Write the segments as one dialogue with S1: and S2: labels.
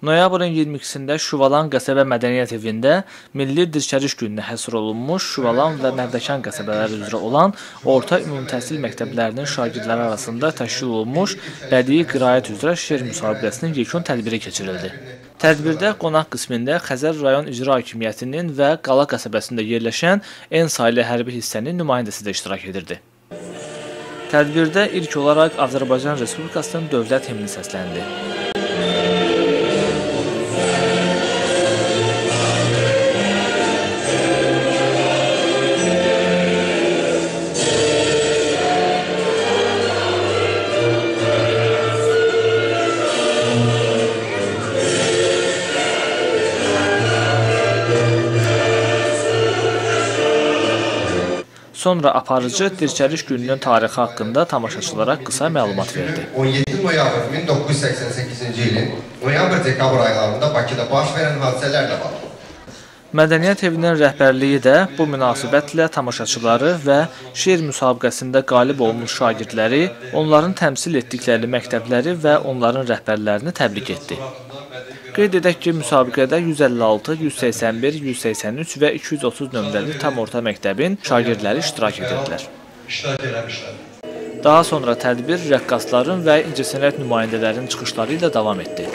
S1: Noyabrın 22-sində Şuvalan qəsəbə mədəniyyət evində Milli Dirçəliş gününə həsr olunmuş Şuvalan və Mərdəkan qəsəbələri üzrə olan orta ümumi təhsil məktəblərinin şagirdləri arasında təşkil olunmuş bədii qiraət üzrə şeir müsabiqəsinin yekun tədbiri keçirildi. Tədbirdə qonaq qismində Xəzər rayon icra hakimiyyətinin və Qala qəsəbəsində yerləşən N saylı hərbi hissənin nümayəndəsi də iştirak edirdi. Tədbirdə ilk olaraq Azərbaycan Respublikasının dövlət himni səsləndi. Sonra aparıcı dirçəliş gününün tarixi haqqında tamaşaçılara qısa məlumat verdi.
S2: 17 noyabr 1988-ci ilin noyabr-dekabr aylarında Bakıda baş verən hadisələrlə bağlı.
S1: Mədəniyyət evinin rəhbərliyi də bu münasibətlə tamaşaçıları və şeir müsabiqəsində qalib olmuş şagirdləri, onların təmsil etdikləri məktəbləri və onların rəhbərlərini təbrik etdi. Qeyd edək ki, müsabiqədə 156, 181, 183 və 230 nömrəli tam orta məktəbin şagirdləri iştirak edirdilər.
S2: İştirak eləmişlər.
S1: Daha sonra tədbir rəqqasların və incəsənət nümayəndələrinin çıxışları ilə davam etdi.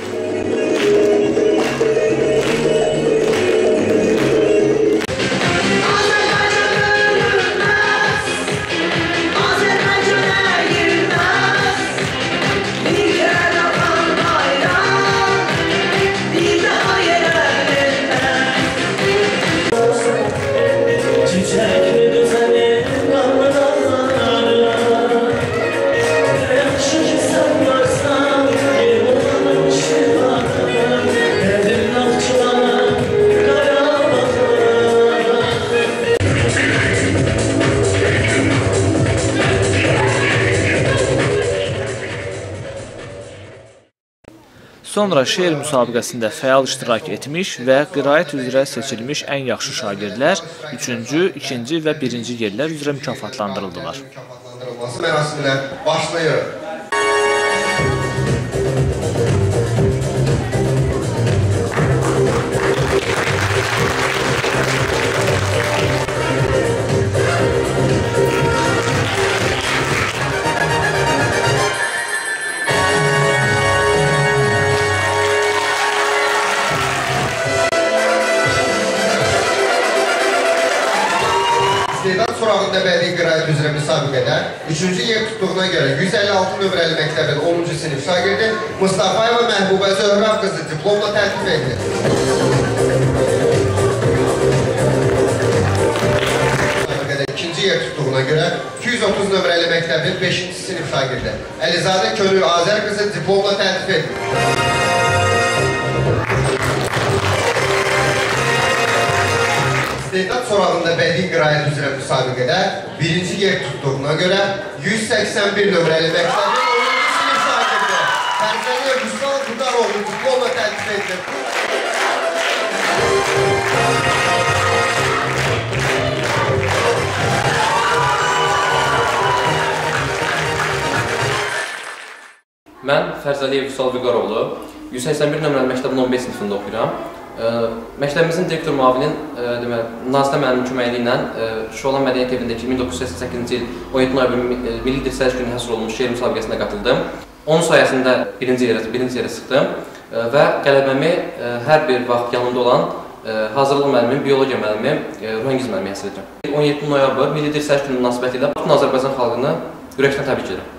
S1: Sonra şeir müsabiqəsində fəal iştirak etmiş və qiraət üzrə seçilmiş ən yaxşı şagirdlər 3-cü, 2-ci və 1-ci yerlər üzrə mükafatlandırıldılar.
S2: Mükafatlandırılması mərasiminə başlayır. Sorağında bədii qiraət üzrə müsabiqədə 3-cü yer tutduğuna görə 156 nömrəli məktəbin 10-cu sinif şagirdi Mustafayeva Məhbubə Zöhrab qızı diplomla təltif edilir. İkinci yer tutduğuna görə 230 nömrəli məktəbin 5-ci sinif şagirdi Əlizadə Könül Azər qızı diplomla təltif edilir. İstedad sorağında bədii qiraət üzrə müsabiqədə birinci yer tutduğuna görə 181 nömrəli məktəbin 10-cu sinif şagirdi Fərzəliyə Rüstal Qudaroğlu diplomla təltif edilir.
S3: Mən Fərzəliyev Vüsal Vüqaroğlu 181 nömrəli məktəbin 15 sinifində oxuyuram. Məktəbimizin direktor müavinin ə, deməli Nazilə müəllimin köməkliyi ilə ə, Şolan Mədəniyyət Evindəki 1988-ci il 17 noyabr mi- Milli Dirsəliş günü həsr olunmuş şeir müsabiqəsinə qatıldım. Onun sayəsində birinci yerə birinci yerə çıxdım və qələbəmi hər bir vaxt yanımda olan hazırlıq müəllimim, biologiya müəllimi ə, Ruhangiz müəllimi həsr edirəm. 17 noyabr Milli Dirsəliş günü münasibətilə bütün Azərbaycan xalqını ürəkdən təbrik edirəm.